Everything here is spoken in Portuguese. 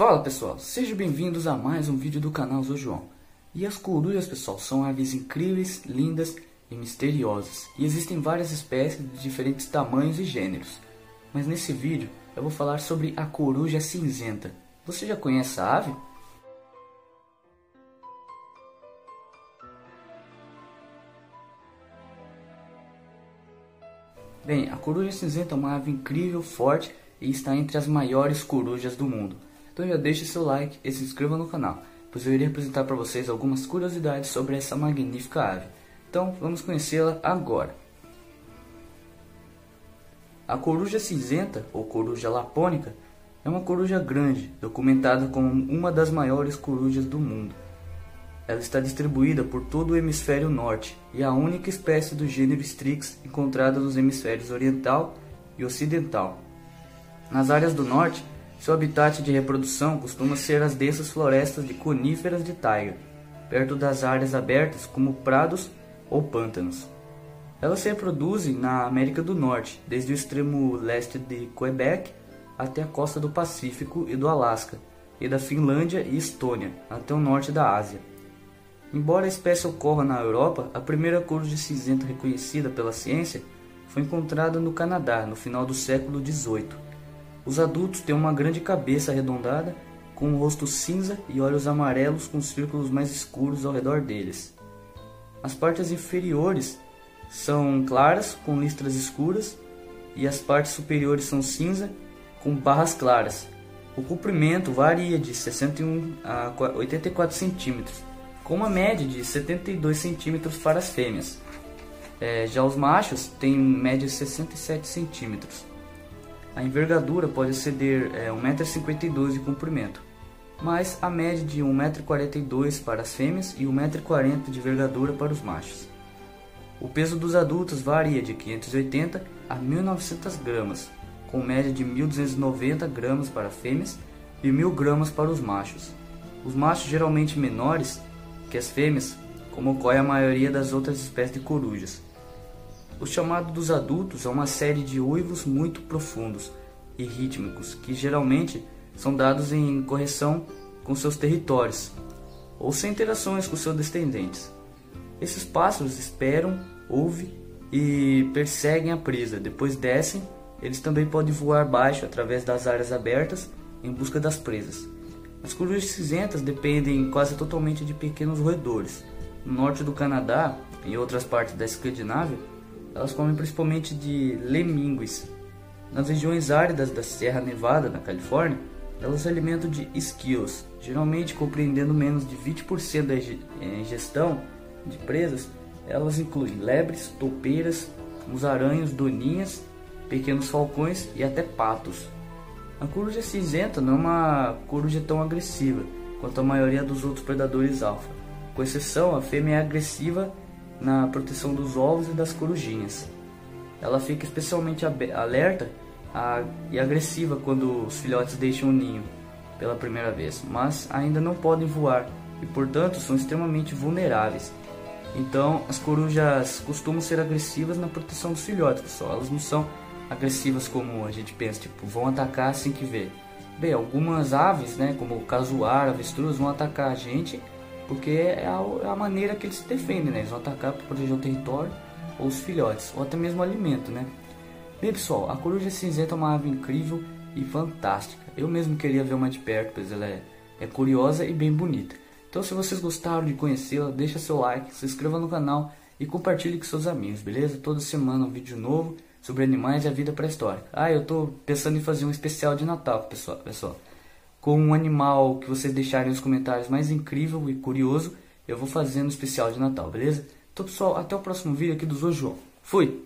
Fala pessoal, sejam bem-vindos a mais um vídeo do canal Sou João. E as corujas pessoal são aves incríveis, lindas e misteriosas. E existem várias espécies de diferentes tamanhos e gêneros. Mas nesse vídeo eu vou falar sobre a coruja cinzenta. Você já conhece a ave? Bem, a coruja cinzenta é uma ave incrível, forte e está entre as maiores corujas do mundo. Então já deixe seu like e se inscreva no canal, pois eu irei apresentar para vocês algumas curiosidades sobre essa magnífica ave. Então vamos conhecê-la agora. A coruja cinzenta, ou coruja lapônica, é uma coruja grande, documentada como uma das maiores corujas do mundo. Ela está distribuída por todo o hemisfério norte e é a única espécie do gênero Strix encontrada nos hemisférios oriental e ocidental. Nas áreas do norte, seu habitat de reprodução costuma ser as densas florestas de coníferas de taiga, perto das áreas abertas como prados ou pântanos. Elas se reproduzem na América do Norte, desde o extremo leste de Quebec até a costa do Pacífico e do Alasca, e da Finlândia e Estônia até o norte da Ásia. Embora a espécie ocorra na Europa, a primeira coruja cinzenta reconhecida pela ciência foi encontrada no Canadá no final do século XVIII. Os adultos têm uma grande cabeça arredondada, com um rosto cinza e olhos amarelos com círculos mais escuros ao redor deles. As partes inferiores são claras, com listras escuras, e as partes superiores são cinza, com barras claras. O comprimento varia de 61 a 84 centímetros, com uma média de 72 centímetros para as fêmeas. É, já os machos têm média de 67 centímetros. A envergadura pode exceder é, 1,52m de comprimento, mas a média de 1,42m para as fêmeas e 1,40m de envergadura para os machos. O peso dos adultos varia de 580 a 1900 gramas, com média de 1290 gramas para fêmeas e 1000 gramas para os machos. Os machos geralmente menores que as fêmeas, como ocorre a maioria das outras espécies de corujas. O chamado dos adultos é uma série de uivos muito profundos e rítmicos que geralmente são dados em correção com seus territórios ou sem interações com seus descendentes. Esses pássaros esperam, ouvem e perseguem a presa, depois descem. Eles também podem voar baixo através das áreas abertas em busca das presas. As corujas cinzentas dependem quase totalmente de pequenos roedores. No norte do Canadá e outras partes da Escandinávia, elas comem principalmente de lemíngues. Nas regiões áridas da Serra Nevada, na Califórnia, elas se alimentam de esquilos, geralmente compreendendo menos de 20% da eh, ingestão de presas. Elas incluem lebres, toupeiras, musaraños, doninhas, pequenos falcões e até patos. A coruja cinzenta não é uma coruja tão agressiva quanto a maioria dos outros predadores alfa. Com exceção, a fêmea é agressiva na proteção dos ovos e das corujinhas. Ela fica especialmente alerta e agressiva quando os filhotes deixam o ninho pela primeira vez, mas ainda não podem voar e, portanto, são extremamente vulneráveis. Então, as corujas costumam ser agressivas na proteção dos filhotes, pessoal. Elas não são agressivas como a gente pensa, tipo, vão atacar assim que vê. Bem, algumas aves, né, como o casuar, avestruz, vão atacar a gente porque é a, é a, maneira que eles se defendem, né? Eles vão atacar para proteger o território ou os filhotes, ou até mesmo o alimento, né? Bem, pessoal, a coruja cinzenta é uma ave incrível e fantástica. Eu mesmo queria ver uma de perto, pois ela é, é curiosa e bem bonita. Então, se vocês gostaram de conhecê-la, deixa seu like, se inscreva no canal e compartilhe com seus amigos, beleza? Toda semana um vídeo novo sobre animais e a vida pré-histórica. Ah, eu tô pensando em fazer um especial de Natal, pessoal. pessoal com um animal que vocês deixarem nos comentários mais incrível e curioso, eu vou fazendo um especial de Natal, beleza? Então pessoal, até o próximo vídeo aqui do Zojo. Fui!